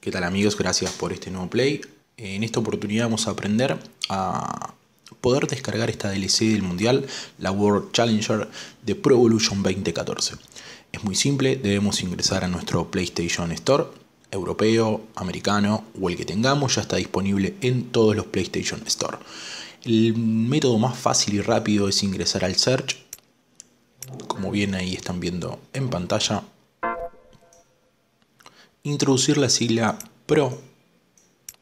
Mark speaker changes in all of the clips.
Speaker 1: ¿Qué tal amigos? Gracias por este nuevo play. En esta oportunidad vamos a aprender a poder descargar esta DLC del Mundial, la World Challenger de Pro Evolution 2014. Es muy simple, debemos ingresar a nuestro PlayStation Store, europeo, americano o el que tengamos, ya está disponible en todos los PlayStation Store. El método más fácil y rápido es ingresar al search, como bien ahí están viendo en pantalla, introducir la sigla Pro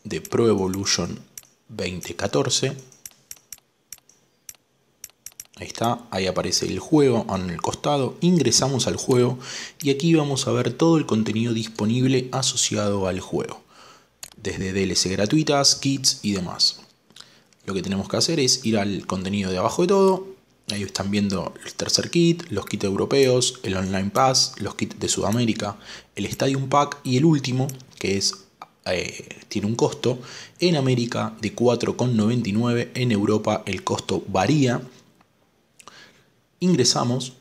Speaker 1: de Pro Evolution 2014. Ahí está, ahí aparece el juego en el costado, ingresamos al juego y aquí vamos a ver todo el contenido disponible asociado al juego, desde DLC gratuitas, kits y demás. Lo que tenemos que hacer es ir al contenido de abajo de todo, Ahí están viendo el tercer kit, los kits europeos, el Online Pass, los kits de Sudamérica, el Stadium Pack y el último, que es eh, tiene un costo. En América de 4,99, en Europa el costo varía. Ingresamos.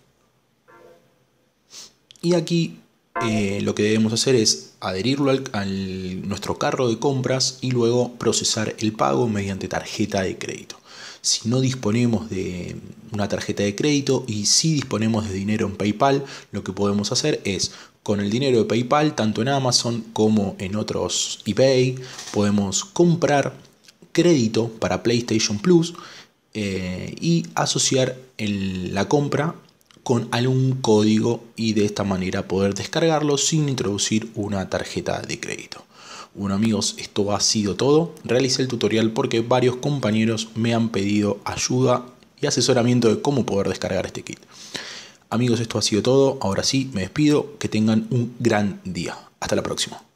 Speaker 1: Y aquí eh, lo que debemos hacer es adherirlo al, a nuestro carro de compras y luego procesar el pago mediante tarjeta de crédito si no disponemos de una tarjeta de crédito y si disponemos de dinero en PayPal, lo que podemos hacer es con el dinero de PayPal, tanto en Amazon como en otros eBay, podemos comprar crédito para PlayStation Plus eh, y asociar la compra con algún código y de esta manera poder descargarlo sin introducir una tarjeta de crédito. Bueno amigos, esto ha sido todo. Realicé el tutorial porque varios compañeros me han pedido ayuda y asesoramiento de cómo poder descargar este kit. Amigos, esto ha sido todo. Ahora sí, me despido. Que tengan un gran día. Hasta la próxima.